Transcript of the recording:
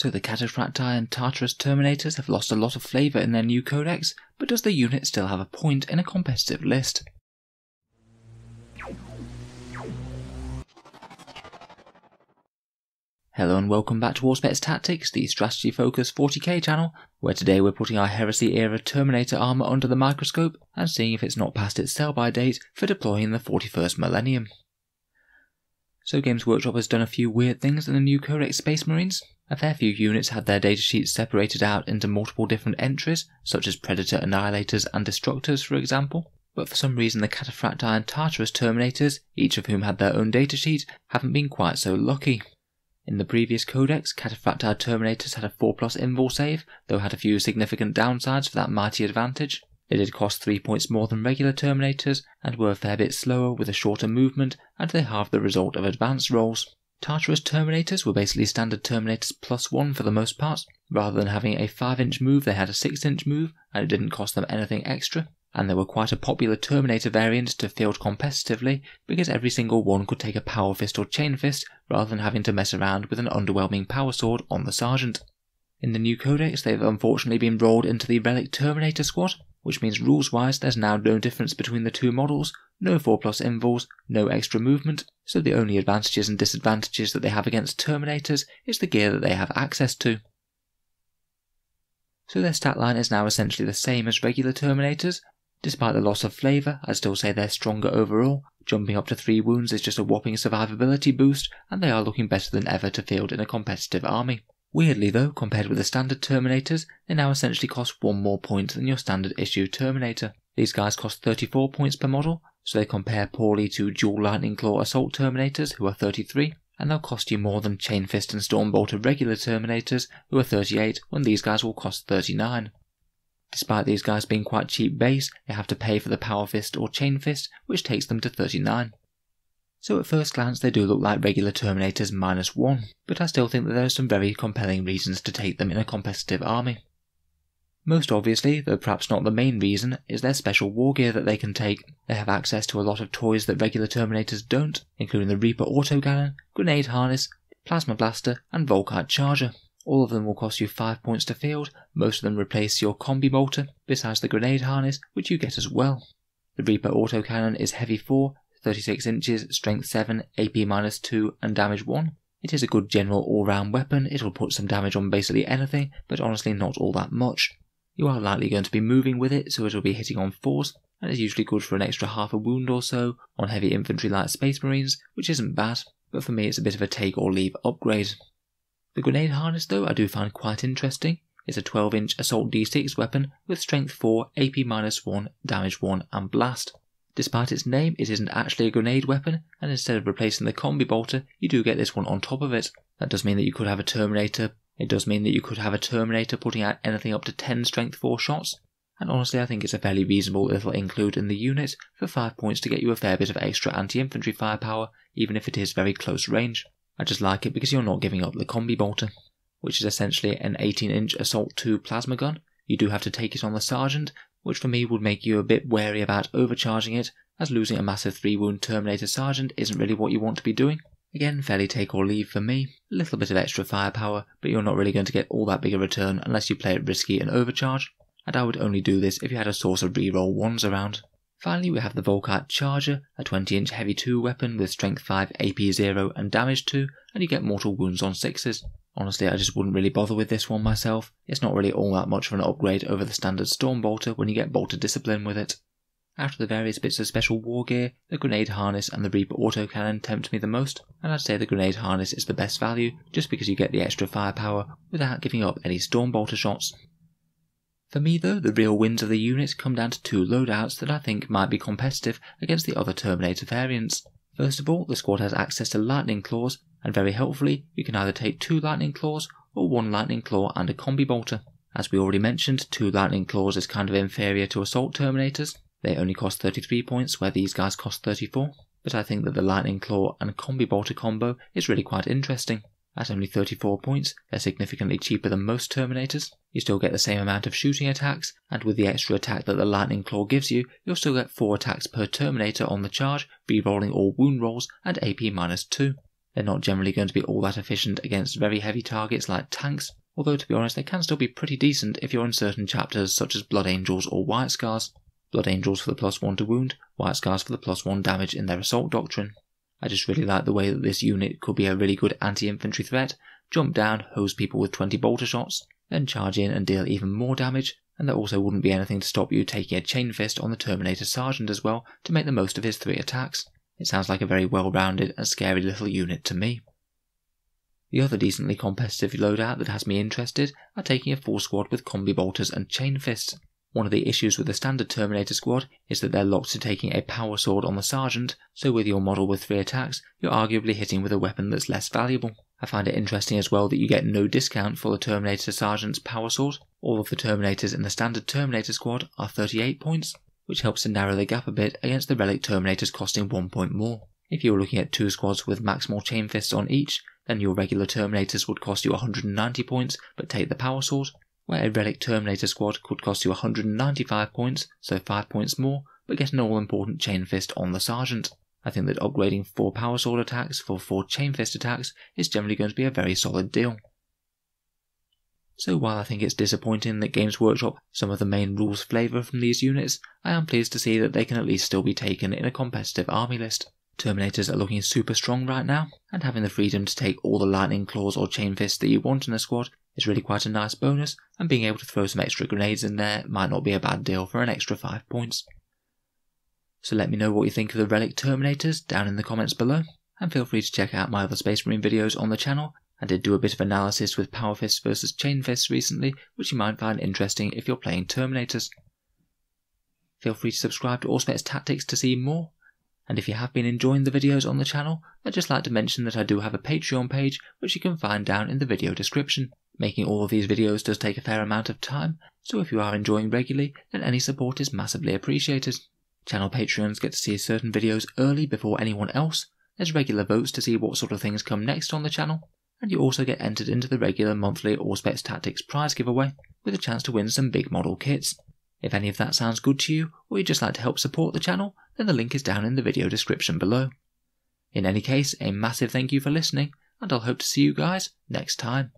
So the Cataphractii and Tartaros Terminators have lost a lot of flavour in their new codex, but does the unit still have a point in a competitive list? Hello and welcome back to Auspex Tactics, the strategy focused 40k channel, where today we're putting our Heresy era Terminator armour under the microscope and seeing if it's not past its sell by date for deploying in the 41st millennium. So Games Workshop has done a few weird things in the new Codex Space Marines. A fair few units had their datasheets separated out into multiple different entries, such as Predator Annihilators and Destructors for example. But for some reason the Cataphractii and Tartaros Terminators, each of whom had their own datasheet, haven't been quite so lucky. In the previous codex, Cataphractii Terminators had a 4 plus invul save, though had a few significant downsides for that mighty advantage. They did cost 3 points more than regular Terminators, and were a fair bit slower with a shorter movement, and they halved the result of advanced rolls. Tartarus Terminators were basically standard Terminators plus 1 for the most part. Rather than having a 5 inch move, they had a 6 inch move, and it didn't cost them anything extra. And they were quite a popular Terminator variant to field competitively because every single one could take a Power Fist or Chain Fist rather than having to mess around with an underwhelming Power Sword on the Sergeant. In the new codex, they've unfortunately been rolled into the Relic Terminator squad, which means rules wise there's now no difference between the two models, no 4 plus invuls, no extra movement, so the only advantages and disadvantages that they have against Terminators is the gear that they have access to. So their stat line is now essentially the same as regular Terminators. Despite the loss of flavour, I'd still say they're stronger overall. Jumping up to 3 wounds is just a whopping survivability boost, and they are looking better than ever to field in a competitive army. Weirdly though, compared with the standard Terminators, they now essentially cost one more point than your standard issue Terminator. These guys cost 34 points per model, so they compare poorly to dual Lightning Claw Assault Terminators, who are 33, and they'll cost you more than Chain Fist and Stormbolter regular Terminators, who are 38, when these guys will cost 39. Despite these guys being quite cheap base, they have to pay for the Power Fist or Chain Fist, which takes them to 39. So at first glance they do look like regular Terminators minus 1, but I still think that there are some very compelling reasons to take them in a competitive army. Most obviously, though perhaps not the main reason, is their special war gear that they can take. They have access to a lot of toys that regular Terminators don't, including the Reaper Autocannon, Grenade Harness, Plasma Blaster, and Volkite Charger. All of them will cost you 5 points to field, most of them replace your Combi Bolter, besides the Grenade Harness, which you get as well. The Reaper Autocannon is heavy 4 36 inches, strength 7, AP minus 2, and damage 1. It is a good general all-round weapon, it'll put some damage on basically anything, but honestly not all that much. You are likely going to be moving with it, so it'll be hitting on force, and is usually good for an extra half a wound or so on heavy infantry like Space Marines, which isn't bad, but for me it's a bit of a take or leave upgrade. The grenade harness though I do find quite interesting. It's a 12 inch assault d6 weapon with strength 4, AP minus 1, damage 1 and blast. Despite its name, it isn't actually a grenade weapon, and instead of replacing the combi bolter, you do get this one on top of it. That does mean that you could have a Terminator. It does mean that you could have a Terminator putting out anything up to 10 strength 4 shots, and honestly I think it's a fairly reasonable little include in the unit for 5 points to get you a fair bit of extra anti-infantry firepower, even if it is very close range. I just like it because you're not giving up the combi bolter, which is essentially an 18 inch Assault 2 plasma gun. You do have to take it on the Sergeant, which for me would make you a bit wary about overcharging it, as losing a massive 3 wound Terminator Sergeant isn't really what you want to be doing. Again, fairly take or leave for me. A little bit of extra firepower, but you're not really going to get all that big a return unless you play it risky and overcharge, and I would only do this if you had a source of reroll 1s around. Finally, we have the Volkite Charger, a 20 inch heavy 2 weapon with strength 5, AP 0, and damage 2, and you get mortal wounds on 6s. Honestly, I just wouldn't really bother with this one myself. It's not really all that much of an upgrade over the standard Storm Bolter when you get Bolter Discipline with it. After the various bits of special war gear, the Grenade Harness and the Reaper Autocannon tempt me the most, and I'd say the Grenade Harness is the best value just because you get the extra firepower without giving up any Storm Bolter shots. For me though, the real wins of the unit come down to two loadouts that I think might be competitive against the other Terminator variants. First of all, the squad has access to Lightning Claws, and very helpfully, you can either take two Lightning Claws or one Lightning Claw and a Combi Bolter. As we already mentioned, two Lightning Claws is kind of inferior to Assault Terminators. They only cost 33 points, where these guys cost 34. But I think that the Lightning Claw and Combi Bolter combo is really quite interesting. At only 34 points, they're significantly cheaper than most Terminators. You still get the same amount of shooting attacks, and with the extra attack that the Lightning Claw gives you, you'll still get 4 attacks per Terminator on the charge, re-rolling all wound rolls, and AP minus 2. They're not generally going to be all that efficient against very heavy targets like tanks, although to be honest they can still be pretty decent if you're in certain chapters such as Blood Angels or White Scars. Blood Angels for the plus 1 to wound, White Scars for the plus 1 damage in their assault doctrine. I just really like the way that this unit could be a really good anti-infantry threat, jump down, hose people with 20 bolter shots, then charge in and deal even more damage, and there also wouldn't be anything to stop you taking a chain fist on the Terminator Sergeant as well to make the most of his three attacks. It sounds like a very well-rounded and scary little unit to me. The other decently competitive loadout that has me interested are taking a full squad with combi bolters and chain fists. One of the issues with the standard Terminator squad is that they're locked to taking a power sword on the sergeant, so with your model with three attacks, you're arguably hitting with a weapon that's less valuable. I find it interesting as well that you get no discount for the Terminator sergeant's power sword. All of the Terminators in the standard Terminator squad are 38 points, which helps to narrow the gap a bit against the Relic Terminators costing 1 point more. If you're looking at two squads with maximal chain fists on each, then your regular Terminators would cost you 190 points but take the power sword, where a Relic Terminator squad could cost you 195 points, so 5 points more, but get an all-important Chain Fist on the Sergeant. I think that upgrading 4 Power Sword attacks for 4 Chain Fist attacks is generally going to be a very solid deal. So while I think it's disappointing that Games Workshop some of the main rules flavour from these units, I am pleased to see that they can at least still be taken in a competitive army list. Terminators are looking super strong right now, and having the freedom to take all the lightning claws or chain fists that you want in a squad is really quite a nice bonus, and being able to throw some extra grenades in there might not be a bad deal for an extra 5 points. So let me know what you think of the Relic Terminators down in the comments below, and feel free to check out my other Space Marine videos on the channel. I did do a bit of analysis with Power Fists versus Chain Fists recently, which you might find interesting if you're playing Terminators. Feel free to subscribe to Auspex Tactics to see more, and if you have been enjoying the videos on the channel, I'd just like to mention that I do have a Patreon page which you can find down in the video description. Making all of these videos does take a fair amount of time, so if you are enjoying regularly, then any support is massively appreciated. Channel Patreons get to see certain videos early before anyone else, there's regular votes to see what sort of things come next on the channel, and you also get entered into the regular monthly Auspex Tactics prize giveaway, with a chance to win some big model kits. If any of that sounds good to you, or you'd just like to help support the channel, then the link is down in the video description below. In any case, a massive thank you for listening, and I'll hope to see you guys next time.